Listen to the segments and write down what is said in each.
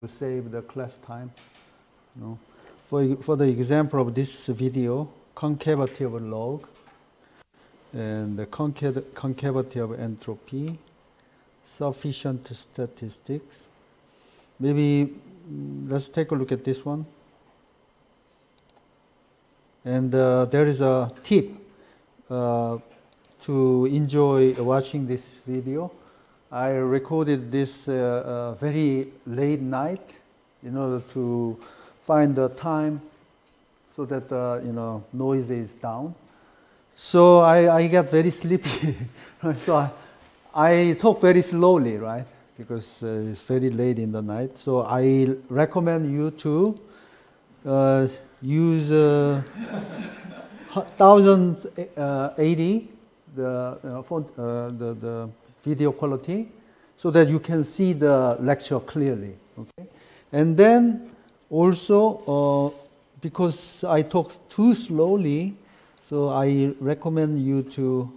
to save the class time. You know. For, for the example of this video, concavity of log and the concavity of entropy, sufficient statistics. Maybe mm, let's take a look at this one. And uh, there is a tip uh, to enjoy watching this video. I recorded this uh, uh, very late night in order to find the time so that uh, you know noise is down. So I, I get very sleepy. so I, I, talk very slowly, right? Because uh, it's very late in the night. So I recommend you to uh, use uh, 1080 uh, the, uh, uh, the, the video quality so that you can see the lecture clearly. Okay? And then also, because I talk too slowly, so I recommend you to,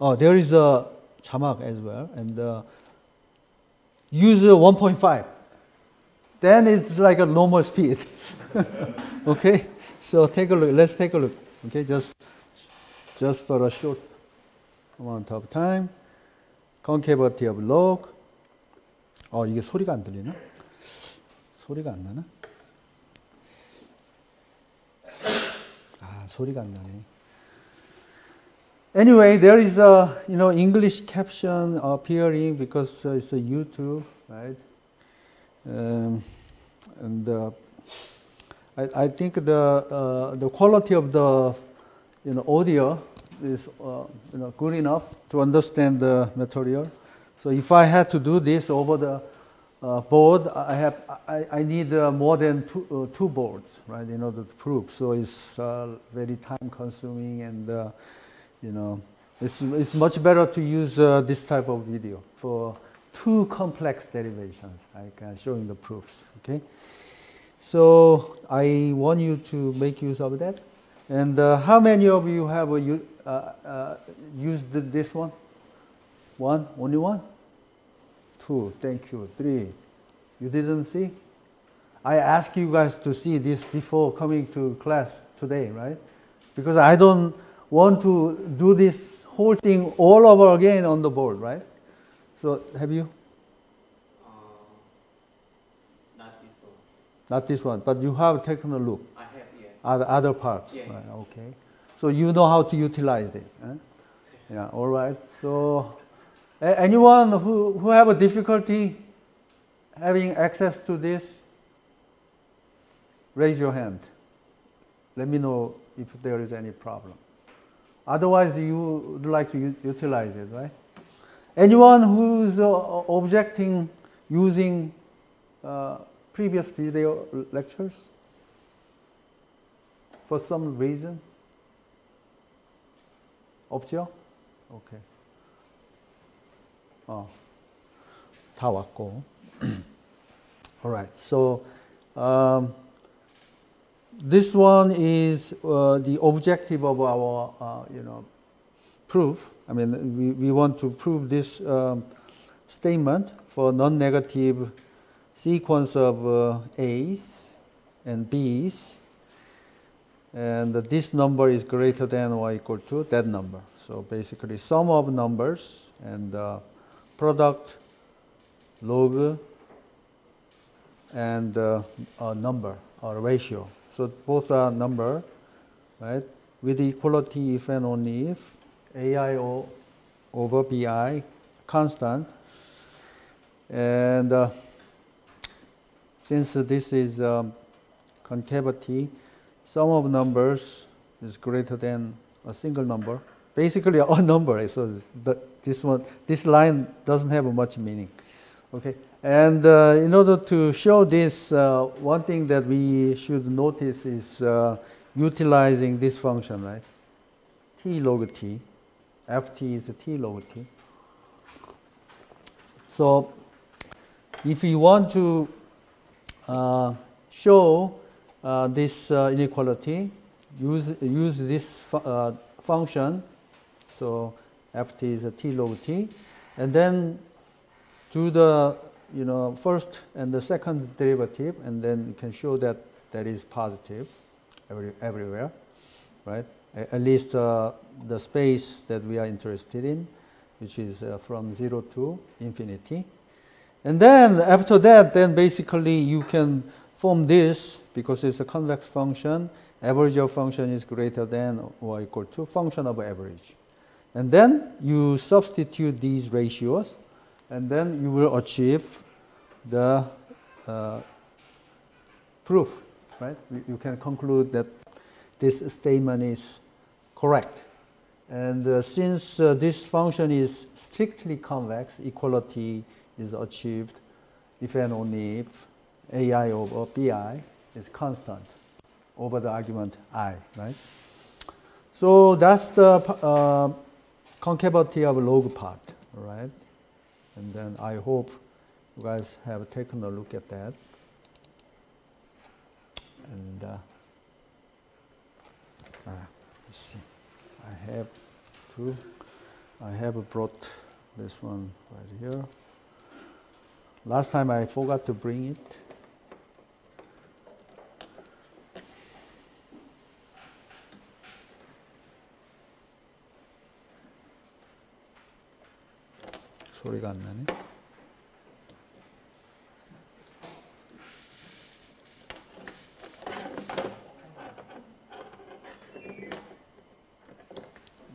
oh, there is a 자막 as well, and uh, use 1.5. Then it's like a normal speed. okay, so take a look. Let's take a look. Okay, just just for a short amount of time. Concavity of log. 어, 이게 소리가 안 들리나? 소리가 안 나나? 아, 소리가 안 나네. Anyway, there is a you know English caption appearing because uh, it's a YouTube, right? Um, and uh, I, I think the uh, the quality of the you know audio is uh, you know good enough to understand the material. So if I had to do this over the uh, board, I have I, I need uh, more than two, uh, two boards, right, in order to prove. So it's uh, very time consuming, and uh, you know, it's it's much better to use this type of video for two complex derivations, like showing the proofs. Okay. So I want you to make use of that. And uh, how many of you have uh, used this one? One? Only one? Two. Thank you. Three. You didn't see? I asked you guys to see this before coming to class today, right? Because I don't want to do this whole thing all over again on the board, right? So have you? Uh, not, this one. not this one, but you have taken a look. I have, yeah. Other, other parts. Yeah. Right, okay. So you know how to utilize it. Huh? Yeah, all right. So anyone who, who have a difficulty having access to this, raise your hand. Let me know if there is any problem. Otherwise, you would like to utilize it, right? Anyone who's uh, objecting using uh, previous video lectures? For some reason? 없죠? 오케이. 어, 다 왔고. Alright, so um, this one is uh, the objective of our, uh, you know, proof. I mean, we, we want to prove this um, statement for non-negative sequence of uh, A's and B's and this number is greater than or equal to that number. So basically sum of numbers and uh, product log and uh, a number or ratio. So both are number, right? With equality if and only if AIO over BI constant. And uh, since this is um, concavity, sum of numbers is greater than a single number. Basically, a number. So this one, this line doesn't have much meaning. Okay, and uh, in order to show this, uh, one thing that we should notice is uh, utilizing this function, right? T log t, ft is t log t. So, if you want to uh, show this uh, inequality, use, use this fu function. So ft is a t log t. And then do the you know, first and the second derivative, and then you can show that that is positive every, everywhere, right? At least uh, the space that we are interested in, which is uh, from 0 to infinity. And then after that, then basically you can form this because it's a convex function. Average of function is greater than or equal to function of average. And then you substitute these ratios, and then you will achieve the uh, proof, right? You can conclude that this statement is correct. And uh, since uh, this function is strictly convex, equality is achieved if and only if ai over bi is constant over the argument i, right? So that's the uh, concavity of log part, right? And then I hope you guys have taken a look at that. And uh, uh, let's see, I have two. I have brought this one right here. Last time I forgot to bring it. 소리가 안 나네.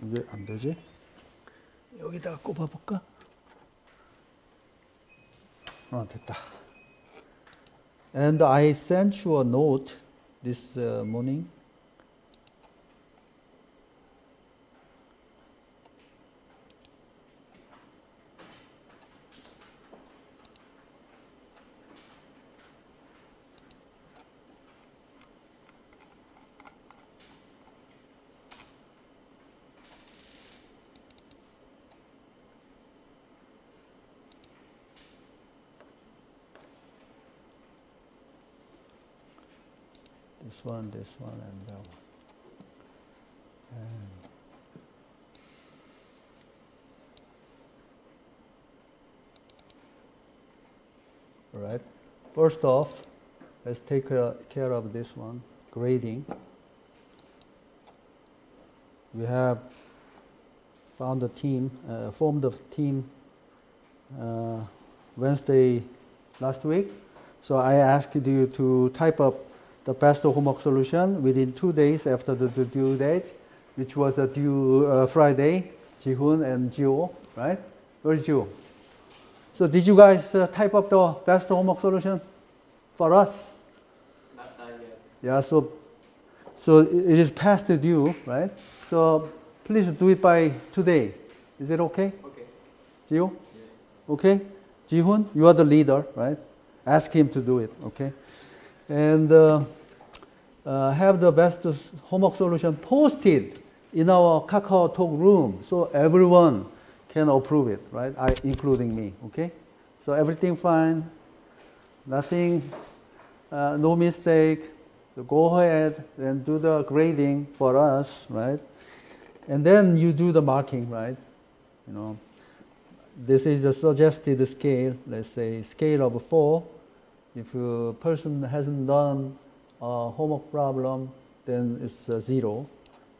이게 안 되지? 여기다가 꼽아볼까? 어, 됐다. And I sent you a note this uh, morning. This one, and that one. And All right. First off, let's take care of this one, grading. We have found a team, uh, formed a team uh, Wednesday last week. So I asked you to type up the best homework solution within two days after the due date, which was a due uh, Friday, Jihoon and Jio, right? Where's Jio? So did you guys uh, type up the best homework solution for us? Not, not yet. Yeah, so, so it is past the due, right? So please do it by today. Is it okay? Okay. Jio? Yeah. Okay? Jihoon, you are the leader, right? Ask him to do it, okay? And uh, uh, have the best homework solution posted in our Kakao Talk room so everyone can approve it, right? I, including me, okay? So everything fine, nothing, uh, no mistake. So go ahead and do the grading for us, right? And then you do the marking, right? You know, this is a suggested scale, let's say scale of four. If a person hasn't done uh, homework problem, then it's uh, zero.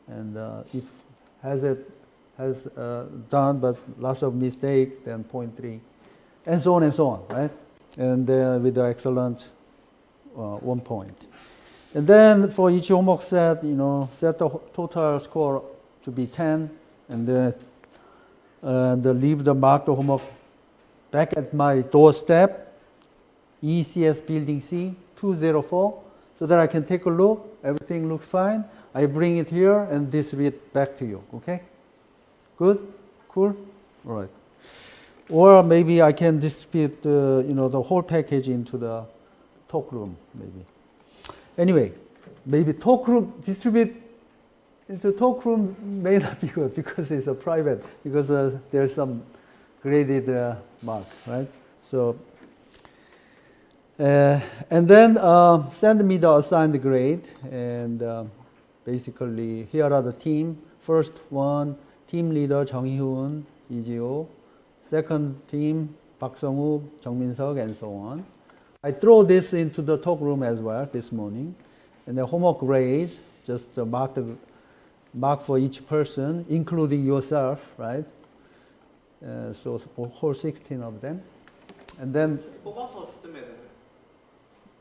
And uh, if has it has uh, done but lots of mistake, then 0.3, and so on and so on, right? And with the excellent, uh, one point. And then for each homework set, you know, set the total score to be 10, and then and leave the marked homework back at my doorstep, ECS Building C, 204 so that I can take a look. Everything looks fine. I bring it here and distribute back to you. Okay? Good? Cool? All right. Or maybe I can distribute uh, you know, the whole package into the talk room, maybe. Anyway, maybe talk room, distribute into talk room may not be good because it's a private, because uh, there's some graded uh, mark, right? So uh, and then uh, send me the assigned grade and uh, basically here are the team. First one, team leader Jung Hee-hoon, Second team, Park Sung-woo, Jung Min-seok, and so on. I throw this into the talk room as well this morning. And the homework grades, just mark, the, mark for each person, including yourself, right? Uh, so whole 16 of them. And then...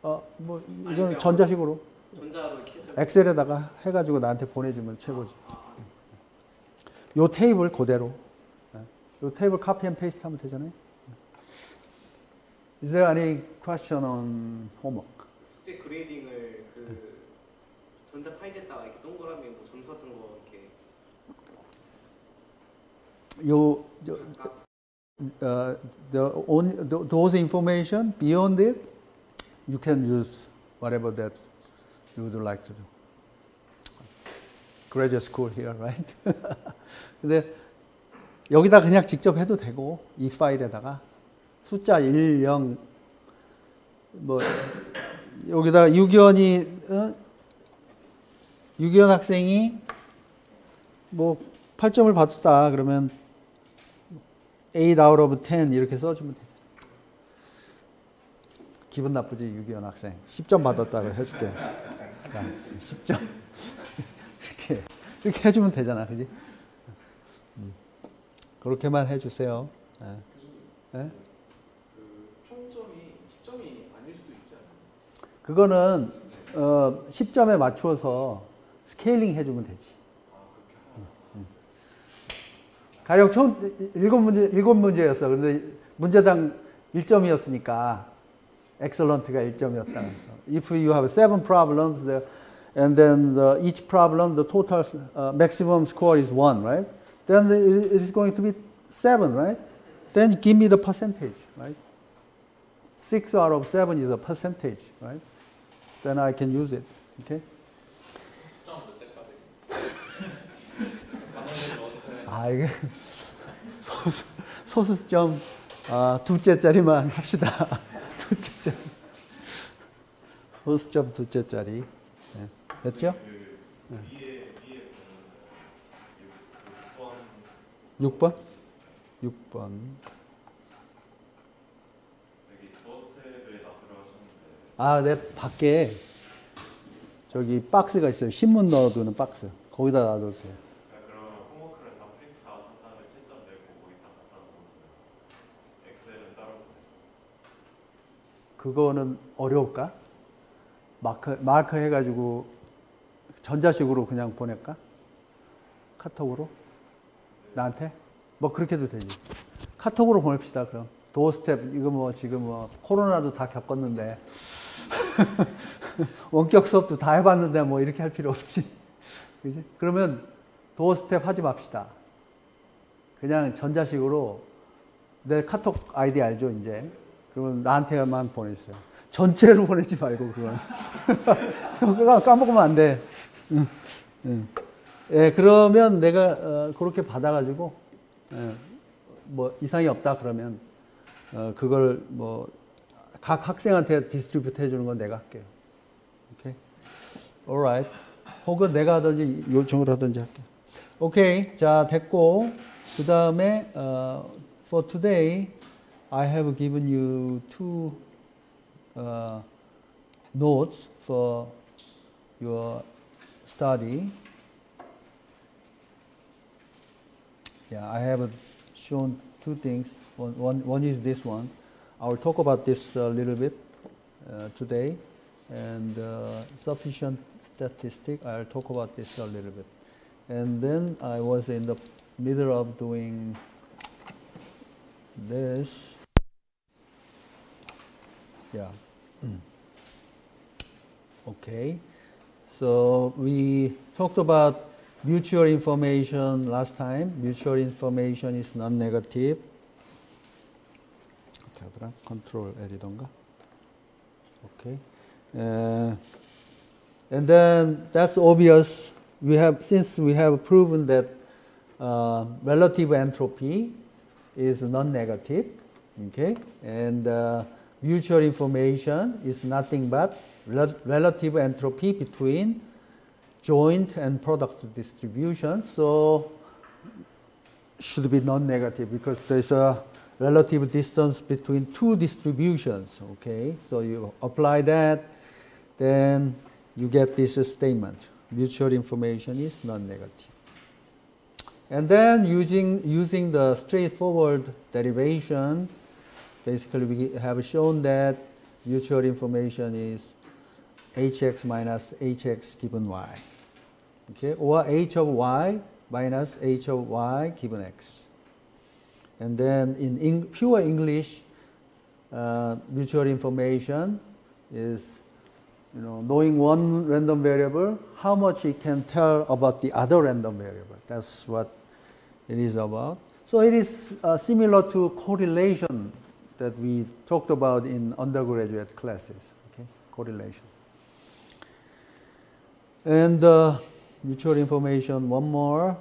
어, 뭐, 이건 전자식으로 전자로 엑셀에다가 해가지고 나한테 보내주면 최고지. 요 테이블 그대로. 예. 요 테이블 카피 앤 페이스트 하면 되잖아요. Is there any question on homework? 숙제 그레이딩을 그 전자 파일에다가 이렇게 동그라미 뭐 점수 같은 거 이렇게 요, 요 uh, the only, th- those information beyond it, you can use whatever that you would like to do. Graduate school here, right? 근데 여기다 그냥 직접 해도 되고 이 파일에다가 숫자 1, 0, 뭐 여기다가 유기원이 어? 유기원 학생이 뭐 8점을 받았다 그러면 8 out of 10 이렇게 써주면 되잖아. 기분 나쁘지 유기원 학생 10점 받았다고 해줄게. 자, 10점 이렇게 이렇게 해주면 되잖아, 그지? 음. 그렇게만 해주세요. 평점이 10점이 아닐 수도 있지 않나요? 그거는 어, 10점에 맞추어서 스케일링 해주면 되지. 가령 총 일곱 문제 일곱 문제였어. 근데 문제당 1점이었으니까 excellent가 1점이었다 그래서 if you have seven problems the, and then the, each problem the total uh, maximum score is 1, right? Then it is going to be 7, right? Then give me the percentage, right? 6 out of 7 is a percentage, right? Then I can use it. Okay? 아, 이게 소수, 소수점 아, 두째짜리만 합시다. 두째 자리. 소수점 두째 자리. 네. 됐죠? 네. 6번? 6번. 아, 내 밖에 저기 박스가 있어요. 신문 넣어두는 박스. 거기다 놔둘게요. 그거는 어려울까? 마크, 마크 해가지고 전자식으로 그냥 보낼까? 카톡으로? 나한테? 뭐 그렇게도 되지. 카톡으로 보냅시다, 그럼. 도어스텝, 이거 뭐 지금 뭐 코로나도 다 겪었는데. 원격 수업도 다 해봤는데 뭐 이렇게 할 필요 없지. 그지? 그러면 도어스텝 하지 맙시다. 그냥 전자식으로 내 카톡 아이디 알죠, 이제? 그러면 나한테만 보내주세요. 전체로 보내지 말고, 그건. 까먹으면 안 돼. 예, 그러면 내가 어, 그렇게 받아가지고, 예, 뭐 이상이 없다 그러면, 어, 그걸 뭐, 각 학생한테 디스트리뷰트 해주는 건 내가 할게요. 오케이? alright. 혹은 내가 하든지 요청을 하든지 할게요. 오케이. 자, 됐고. 그 다음에, 어, for today, I have given you two uh, notes for your study. Yeah, I have shown two things. One, one, one is this one. I will talk about this a little bit uh, today, and uh, sufficient statistic. I'll talk about this a little bit. And then I was in the middle of doing this. Yeah. Okay. So we talked about mutual information last time. Mutual information is non-negative. 어떻게 하더라? 컨트롤 L이던가? Okay. Uh, and then that's obvious. We have since we have proven that uh, relative entropy is non-negative. Okay, and uh, mutual information is nothing but rel- relative entropy between joint and product distribution. So should be non-negative because there's a relative distance between two distributions. Okay, so you apply that, then you get this statement. Mutual information is non-negative. And then using, using the straightforward derivation, basically we have shown that mutual information is hx minus hx given y. Okay, or h of y minus h of y given x. And then in pure English, uh, mutual information is you know, knowing one random variable, how much it can tell about the other random variable. That's what it is about. So it is uh, similar to correlation that we talked about in undergraduate classes. Okay, correlation. And uh, mutual information, one more.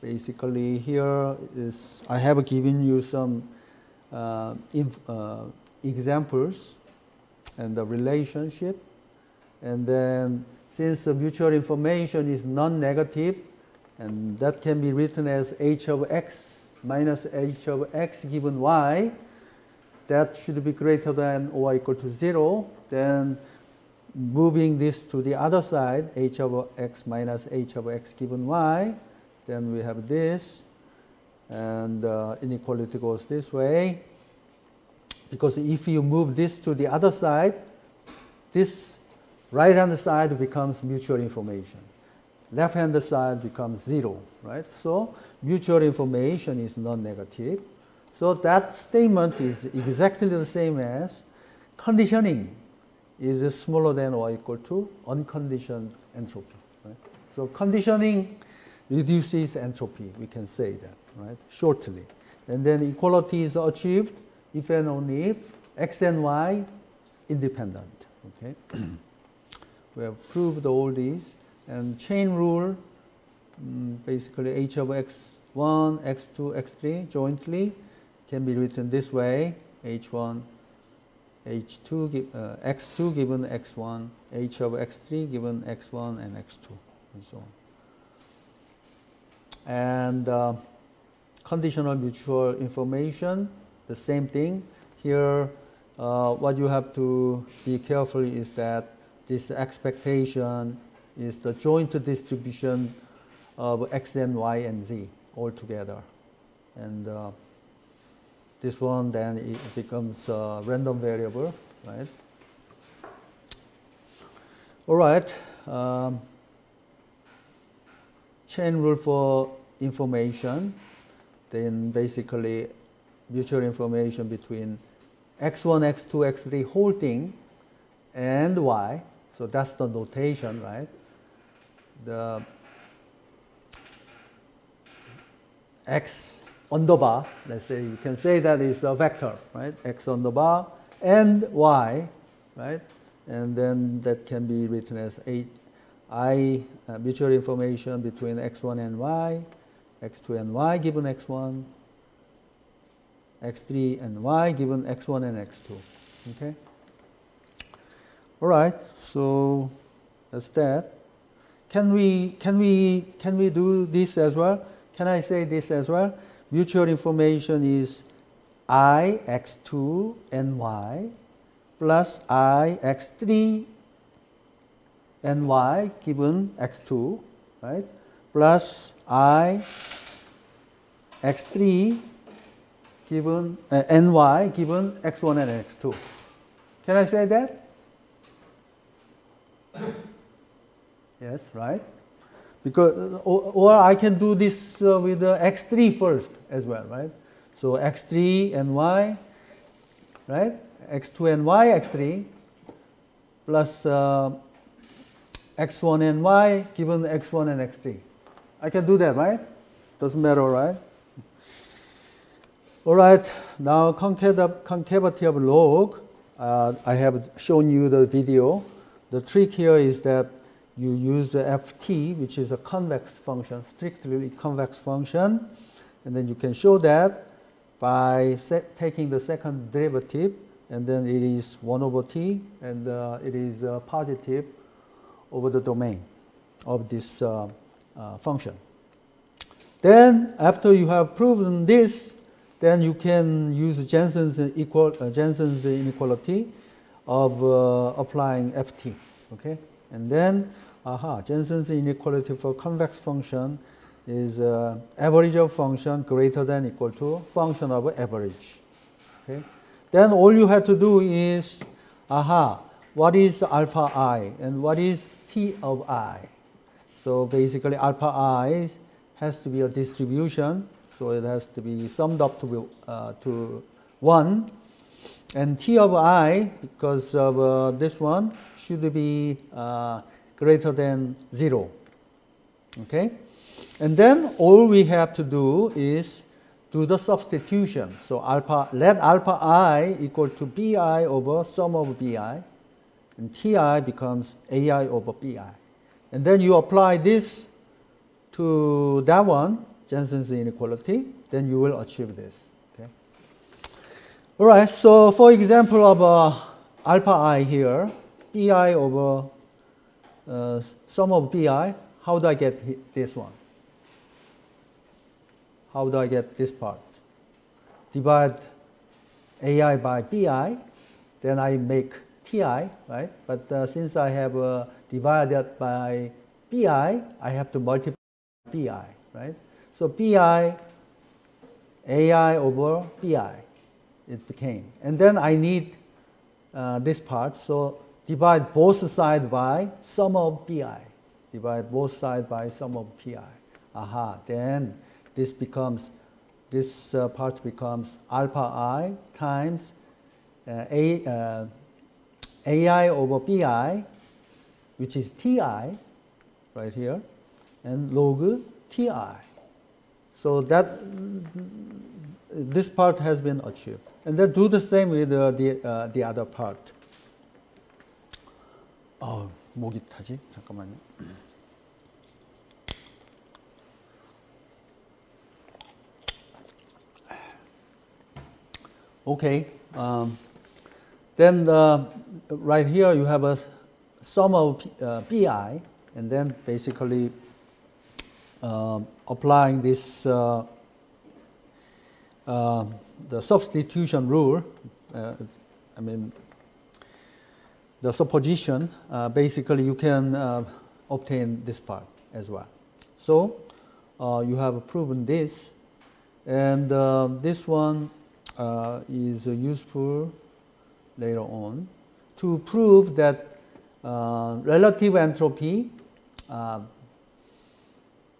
Basically, here is I have given you some uh, uh, examples and the relationship. And then since the mutual information is non-negative, and that can be written as h of x minus h of x given y, that should be greater than or equal to 0, then moving this to the other side, h of x minus h of x given y, then we have this, and uh, inequality goes this way. Because if you move this to the other side, this right hand side becomes mutual information. Left hand side becomes zero, right? So mutual information is non-negative. So that statement is exactly the same as conditioning is smaller than or equal to unconditioned entropy. Right? So conditioning reduces entropy, we can say that, right? Shortly. And then equality is achieved if and only if x and y independent. Okay, we have proved all these, and chain rule, um, basically h of x1, x2, x3 jointly can be written this way: h1, h2, uh, x2 given x1, h of x3 given x1 and x2, and so on. And uh, conditional mutual information the same thing. Here, uh, what you have to be careful is that this expectation is the joint distribution of x and y and z all together. And uh, this one then it becomes a random variable, right? All right. Um, chain rule for information. Then basically mutual information between x1, x2, x3 whole thing and y. So that's the notation, right? The x on the bar, let's say you can say that is a vector, right? x on the bar and y, right? And then that can be written as a i uh, mutual information between x1 and y, x2 and y given x1, x3 and y given x1 and x2. Okay. All right. So that's that. Can we can we can we do this as well? Can I say this as well? Mutual information is i x2 and y plus i x3 and y given x2, right? Plus i x3 given uh, ny given x1 and x2. Can I say that? yes, right? Because or, or, I can do this uh, with the x3 first as well, right? So x3 and y, right? x2 and y, x3 plus uh, x1 and y given x1 and x3. I can do that, right? Doesn't matter, right? All right, now concavity of log. Uh, I have shown you the video. The trick here is that you use ft, which is a convex function, strictly convex function, and then you can show that by taking the second derivative, and then it is 1 over t, and uh, it is uh, positive over the domain of this uh, uh function. Then, after you have proven this, then you can use Jensen's equal uh, Jensen's inequality of uh, applying ft. Okay, and then aha, Jensen's inequality for convex function is uh, average of function greater than equal to function of average. Okay, then all you have to do is aha, what is alpha i and what is t of i? So basically, alpha i has to be a distribution so it has to be summed up to, uh, to 1. And t of i, because of uh, this one, should be uh, greater than 0. Okay? And then all we have to do is do the substitution. So alpha, let alpha i equal to bi over sum of bi. And ti becomes ai over bi. And then you apply this to that one, Jensen's inequality, then you will achieve this. All right. So for example of uh, alpha i here, bi over uh, sum of bi, how do I get this one? How do I get this part? Divide ai by bi, then I make ti, right? But uh, since I have uh, divided by bi, I have to multiply bi, right? So bi, ai over bi, it became. And then I need uh, this part, so divide both sides by sum of bi. Divide both sides by sum of pi. Aha, then this becomes, this uh, part becomes alpha i times uh, a, uh, ai over bi, which is ti, right here, and log ti. So that this part has been achieved. And then do the same with uh, the, uh, the other part. 어, 목이 타지? 잠깐만요. Okay. Um, then uh, right here you have a sum of P, uh, pi, and then basically uh, applying this uh, uh, the substitution rule. uh, I mean the supposition. uh, basically, you can uh, obtain this part as well. So uh, you have proven this, and uh, this one uh, is uh, useful later on to prove that uh, relative entropy uh,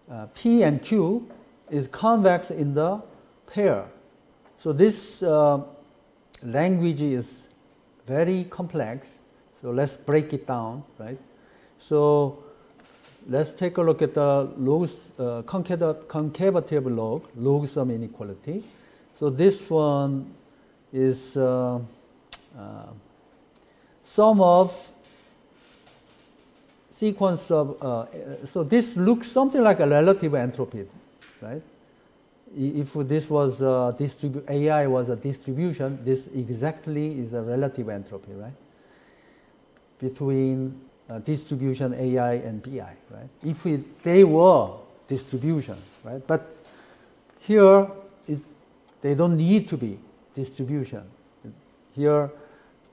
uh, P and Q is convex in the pair. So this uh, language is very complex. So let's break it down, right? So let's take a look at the log, uh, concavative log, log sum inequality. So this one is uh, uh, sum of sequence of, uh, so this looks something like a relative entropy, right? If this was AI was a distribution, this exactly is a relative entropy, right? Between uh, distribution AI and BI, right? If it, they were distributions, right? But here, it, they don't need to be distribution. Here,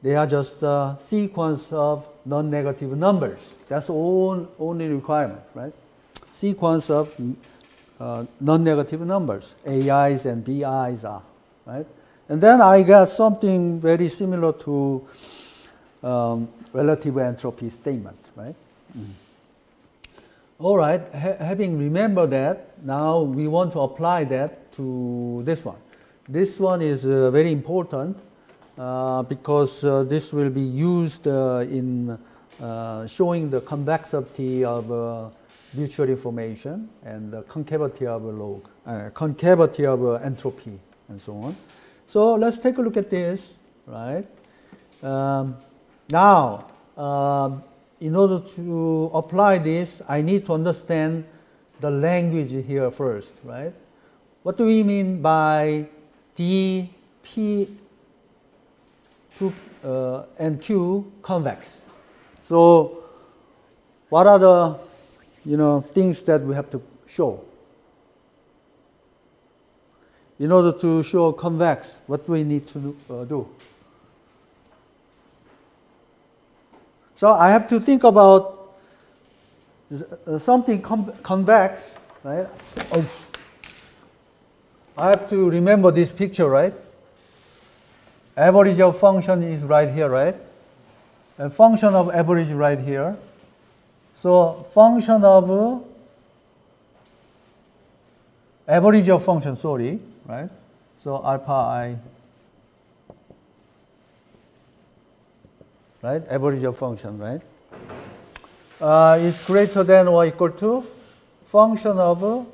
they are just a sequence of non-negative numbers. That's all only requirement, right? Sequence of uh, non-negative numbers, AIs and BIs are, right? And then I got something very similar to um, relative entropy statement, right? Mm. All right, ha having remembered that, now we want to apply that to this one. This one is uh, very important uh, because uh, this will be used uh, in uh, showing the convexity of uh, mutual information and the concavity of log, concavity of entropy and so on. So let's take a look at this, right? Um, now, um, in order to apply this, I need to understand the language here first, right? What do we mean by d, p, to, uh, and q convex? So, what are the you know things that we have to show? in order to show convex, what do we need to uh, do? So I have to think about uh, something convex, right? Oh. I have to remember this picture, right? Average of function is right here, right? And function of average right here. So function of uh, average of function, sorry, right? So alpha i, right? Average of function, right? Uh, is greater than or equal to function of uh,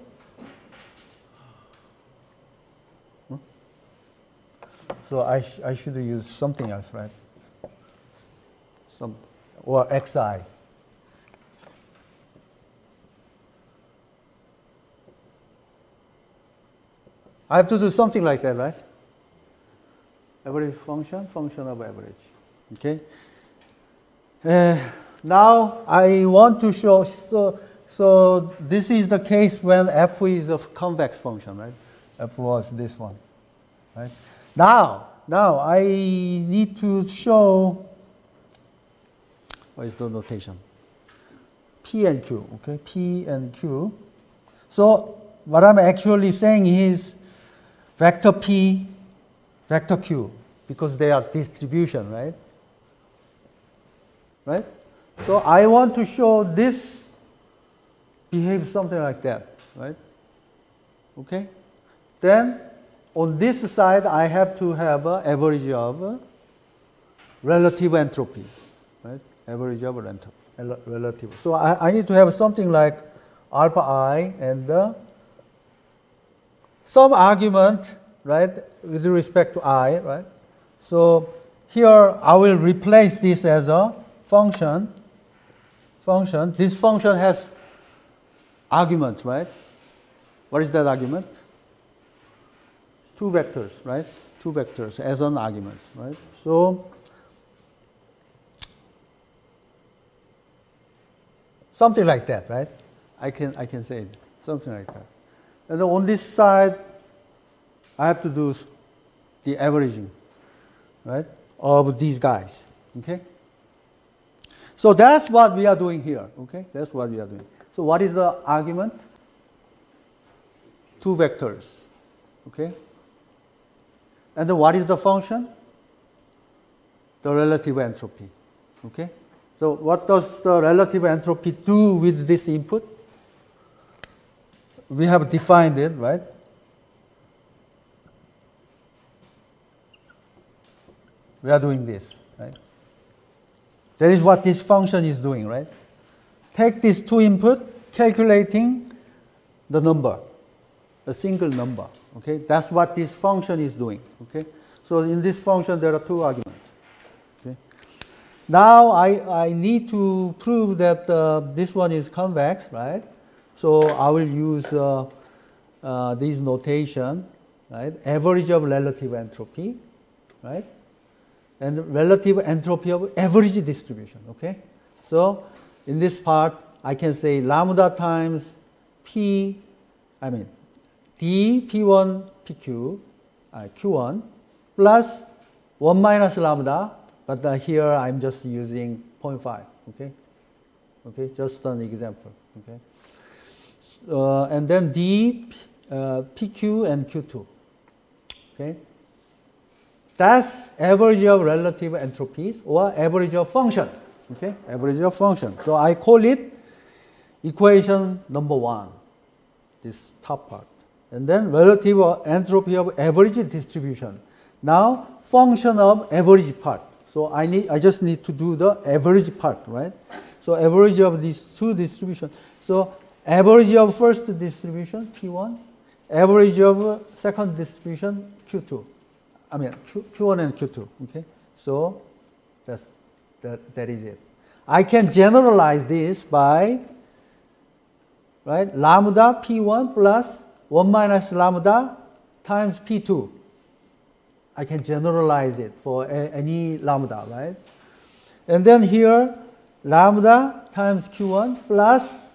So I, sh- I should use something else, right? Some, or xi. I have to do something like that, right? Average function, function of average. Okay? Uh, now I want to show, so, so this is the case when f is a convex function, right? f was this one, right? Now, now I need to show what is the notation? P and Q, okay? P and Q. So what I'm actually saying is vector P, vector Q, because they are distribution, right? Right? So I want to show this behaves something like that, right? Okay? Then on this side, I have to have an average of relative entropy, right? Average of entropy, relative. So I, I need to have something like alpha i and some argument, right, with respect to i, right? So here I will replace this as a function. Function. This function has argument, right? What is that argument? two vectors, right? Two vectors as an argument, right? So something like that, right? I can I can say it, something like that. And on this side, I have to do the averaging, right, of these guys. Okay. So that's what we are doing here. Okay, that's what we are doing. So what is the argument? Two vectors. Okay. And then what is the function? The relative entropy. Okay? So what does the relative entropy do with this input? We have defined it, right? We are doing this, right? That is what this function is doing, right? Take these two input, calculating the number, a single number. Okay, that's what this function is doing. Okay, so in this function there are two arguments. Okay, now I, I need to prove that uh, this one is convex, right? So I will use uh, uh, this notation, right? Average of relative entropy, right? And relative entropy of average distribution. Okay, so in this part I can say lambda times p, I mean d p1 pq uh, q1 plus 1 minus lambda, but uh, here I'm just using 0.5, okay? Okay, just an example, okay? Uh, and then d uh, pq and q2, okay? That's average of relative entropies or average of function, okay? Average of function. So I call it equation number one, this top part and then relative entropy of average distribution. Now, function of average part. So I need, I just need to do the average part, right? So average of these two distribution. So average of first distribution, P1, average of second distribution, Q2. I mean, Q, Q1 and Q2, okay? So that's, that, that is it. I can generalize this by, right, lambda P1 plus 1 minus lambda times P2. I can generalize it for any lambda, right? And then here, lambda times Q1 plus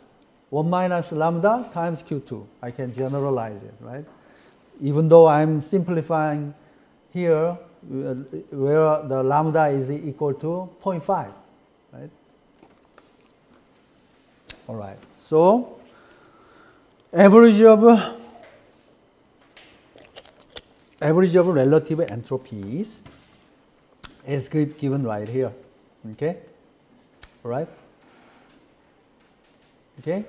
1 minus lambda times Q2. I can generalize it, right? even though I'm simplifying here uh, where the lambda is equal to 0.5, right? All right. So average of average of relative entropies is given right here. Okay? All right? Okay?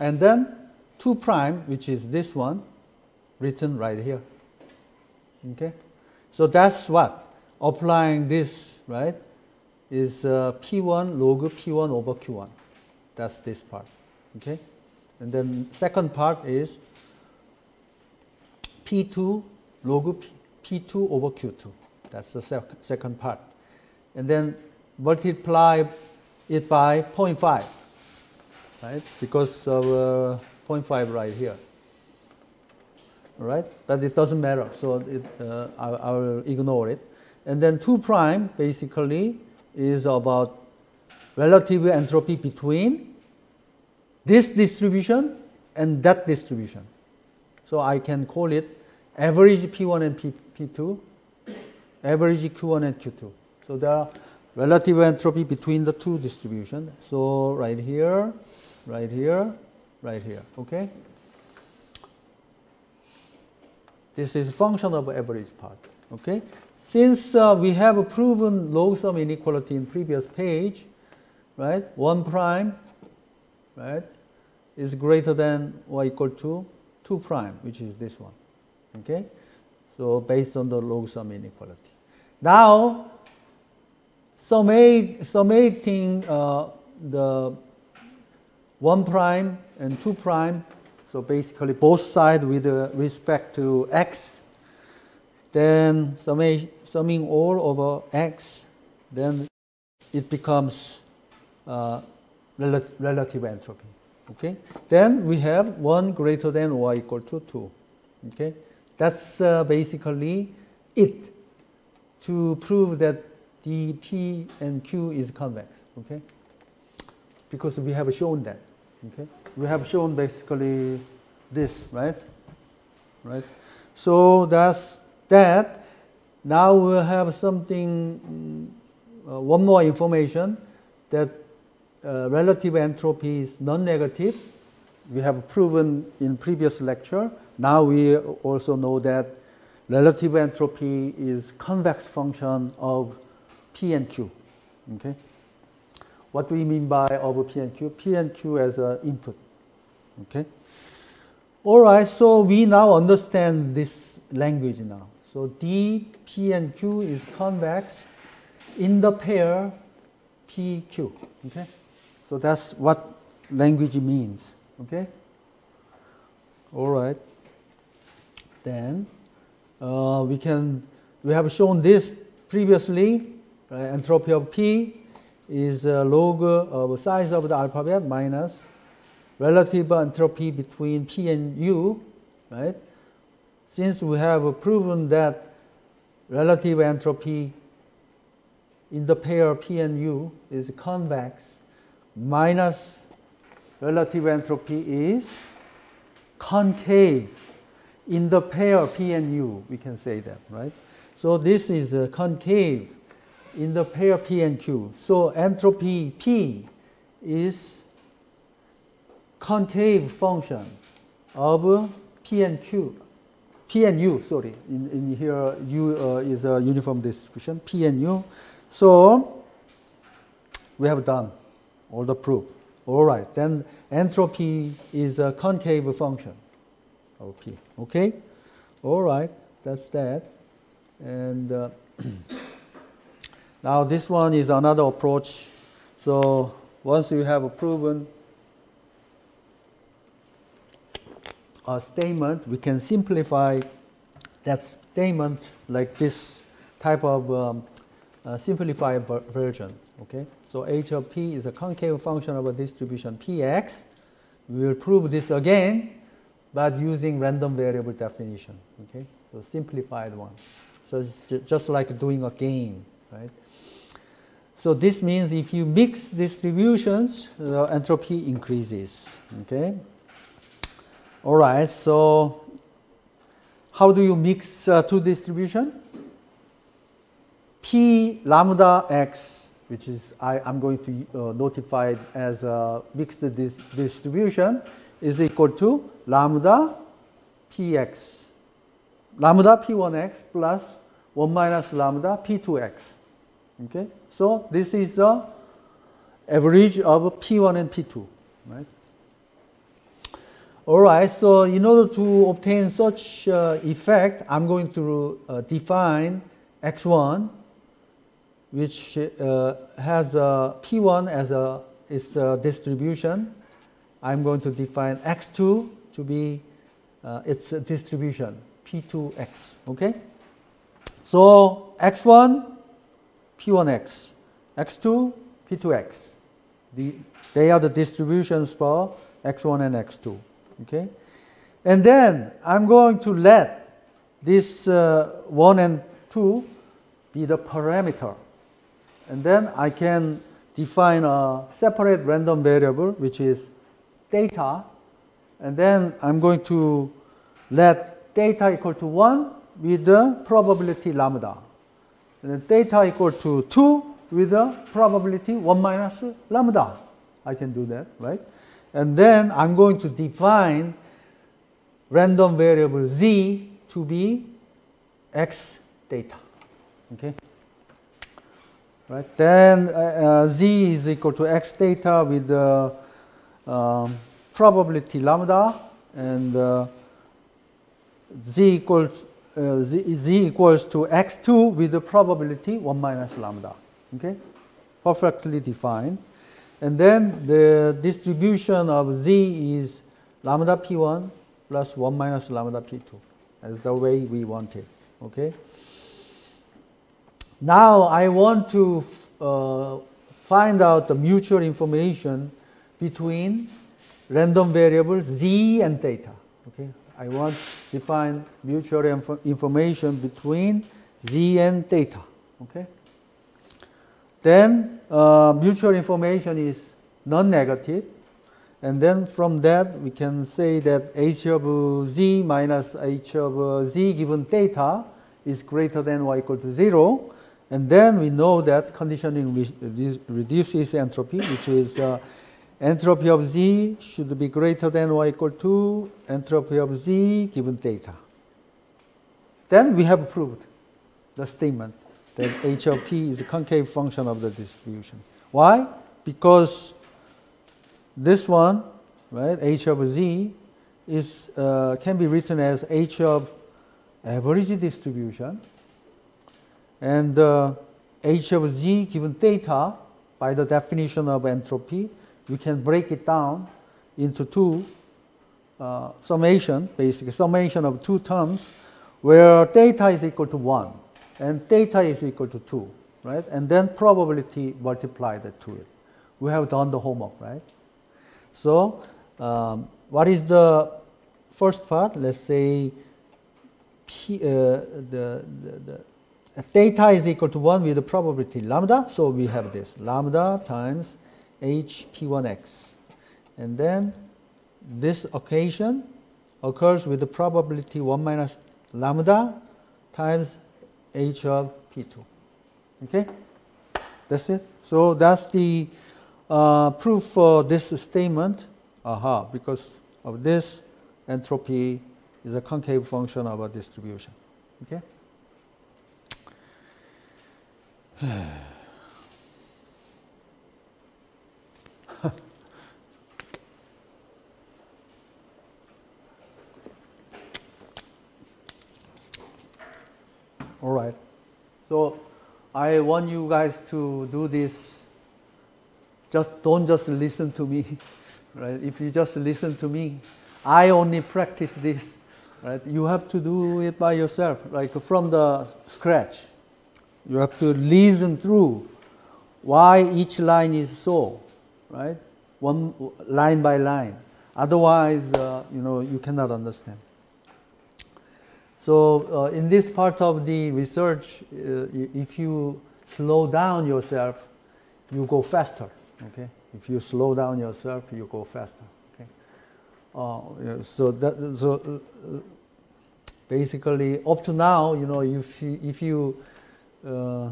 And then 2 prime, which is this one, written right here. Okay? So that's what? Applying this, right, is uh, P1 log P1 over Q1. That's this part. Okay? And then second part is P2 log P, 2 over Q2. That's the sec second part. And then multiply it by 0.5, right? Because of uh, 0.5 right here. right? But it doesn't matter, so it, uh, I, I will ignore it. And then 2 prime basically is about relative entropy between this distribution and that distribution. So I can call it average P1 and P, P2, average Q1 and Q2. So there are relative entropy between the two distributions. So right here, right here, right here, okay? This is function of average part, okay? Since uh, we have proven log sum inequality in previous page, right? 1 prime, right, is greater than or equal to 2 prime, which is this one. Okay? So based on the log sum inequality. Now, summating uh, the 1 prime and 2 prime, so basically both sides with uh, respect to x, then summing all over x, then it becomes uh, rel relative entropy. Okay? Then we have 1 greater than or equal to 2. Okay? That's uh, basically it to prove that the P and Q is convex, okay? Because we have shown that, okay? We have shown basically this, right? Right? So that's that. Now we have something, uh, one more information that uh, relative entropy is non-negative. We have proven in previous lecture now we also know that relative entropy is convex function of P and Q. Okay? What do we mean by of P and Q? P and Q as an input. Okay? All right, so we now understand this language now. So D, P and Q is convex in the pair PQ. Okay? So that's what language means. Okay? All right then uh, we can we have shown this previously. Right? Entropy of P is uh, log of size of the alphabet minus relative entropy between P and U, right? Since we have proven that relative entropy in the pair P and U is convex, minus relative entropy is concave in the pair P and U, we can say that, right? So this is a concave in the pair P and Q. So entropy P is concave function of P and Q. P and U, sorry, in, in here U uh, is a uniform distribution, P and U. So we have done all the proof. All right, then entropy is a concave function. of P, Okay? All right, that's that. And uh, now this one is another approach. So once you have a proven a statement, we can simplify that statement like this type of um, uh, simplified version. Okay, so h of p is a concave function of a distribution px. We will prove this again but using random variable definition. Okay, so simplified one. So it's just like doing a game, right? So this means if you mix distributions, the entropy increases. Okay. All right, so how do you mix uh, two distribution? P lambda x, which is I, I'm going to uh, notify as a mixed dis distribution, is equal to lambda px, lambda p1x plus 1 minus lambda p2x. Okay, so this is the average of p1 and p2, right? All right, so in order to obtain such uh, effect, I'm going to uh, define x1, which uh, has a p1 as a its a distribution. I'm going to define x2 to be uh, its distribution, p2x. Okay. So x1, p1x, x2, p2x. The, they are the distributions for x1 and x2. Okay? And then I'm going to let this uh, 1 and 2 be the parameter. And then I can define a separate random variable, which is theta. And then I'm going to let theta equal to 1 with the probability lambda. And then theta equal to 2 with the probability 1 minus lambda. I can do that, right? And then I'm going to define random variable z to be x theta. Okay. Right. Then uh, uh, z is equal to x theta with the um, probability lambda and uh, z equals uh, z, z equals to x2 with the probability 1 minus lambda. Okay. Perfectly defined. And then the distribution of z is lambda p1 plus 1 minus lambda p2 as the way we want it. Okay. Now I want to uh, find out the mutual information between random variables z and theta. Okay. I want to define mutual inf information between z and theta. Okay. Then uh, mutual information is non-negative. And then from that, we can say that h of z minus h of z given theta is greater than or equal to 0. And then we know that conditioning re reduces entropy, which is uh, entropy of z should be greater than or equal to entropy of z given theta. Then we have proved the statement that h of p is a concave function of the distribution. Why? Because this one, right, h of z, is, uh, can be written as h of average distribution. And uh, h of z given theta, by the definition of entropy, we can break it down into two uh, summation, basically summation of two terms, where theta is equal to 1 and theta is equal to 2, right? And then probability multiplied to it. We have done the homework, right? So, um, what is the first part? Let's say P, uh, the, the, the theta is equal to 1 with the probability lambda. So, we have this lambda times h p1x. And then this occasion occurs with the probability 1 minus lambda times h of P2. Okay? That's it. So that's the uh, proof for this statement. Aha, because of this, entropy is a concave function of a distribution. Okay? All right. So I want you guys to do this. Just don't just listen to me, right? If you just listen to me, I only practice this, right? You have to do it by yourself, like from the scratch. You have to listen through why each line is so, right? One line by line. Otherwise, uh, you know, you cannot understand. So uh, in this part of the research, uh, if you slow down yourself, you go faster. Okay. If you slow down yourself, you go faster. Okay. Uh, so that so uh, basically up to now, you know, if you, if you uh,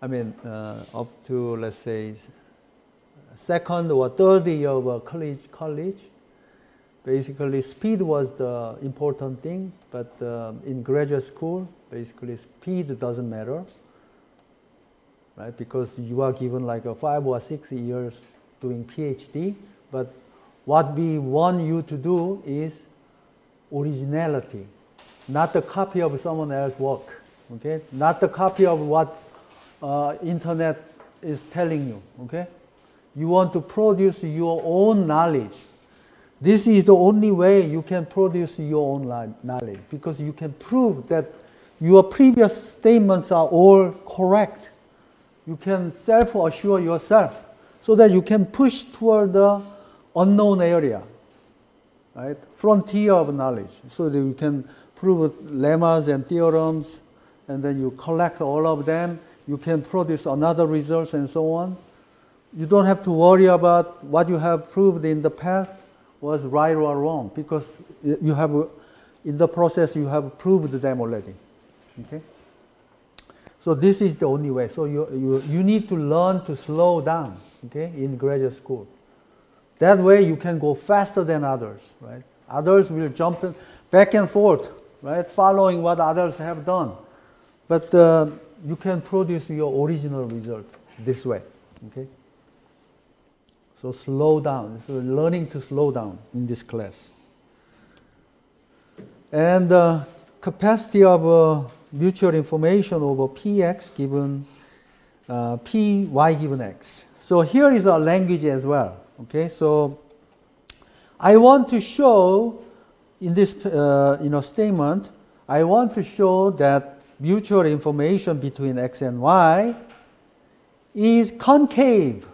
I mean, uh, up to let's say second or third year of college, college, basically speed was the important thing. But um, in graduate school, basically speed doesn't matter, right? Because you are given like a five or six years doing PhD. But what we want you to do is originality, not the copy of someone else's work. Okay, not the copy of what uh, internet is telling you. Okay, you want to produce your own knowledge. This is the only way you can produce your own knowledge because you can prove that your previous statements are all correct. You can self assure yourself so that you can push toward the unknown area, right? Frontier of knowledge, so that you can prove lemmas and theorems, and then you collect all of them. You can produce another results and so on. You don't have to worry about what you have proved in the past was right or wrong because you have, in the process, you have proved them already. Okay? So this is the only way. So you, you, you need to learn to slow down, okay, in graduate school. That way you can go faster than others, right? Others will jump back and forth, right, following what others have done. But uh, you can produce your original result this way, okay? So slow down. So learning to slow down in this class. And uh, capacity of uh, mutual information over px given uh, p y given x. So here is a language as well. Okay, so I want to show in this uh, you know statement, I want to show that mutual information between x and y is concave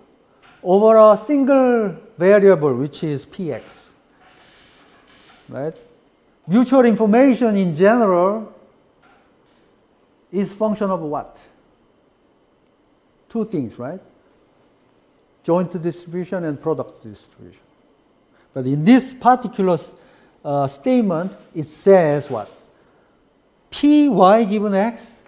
over a single variable which is px. Right? Mutual information in general is function of what? Two things, right? Joint distribution and product distribution. But in this particular uh, statement, it says what? Py given x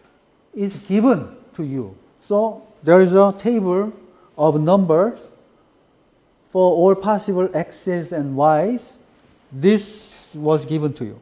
is given to you. So there is a table of numbers for all possible x's and y's. This was given to you.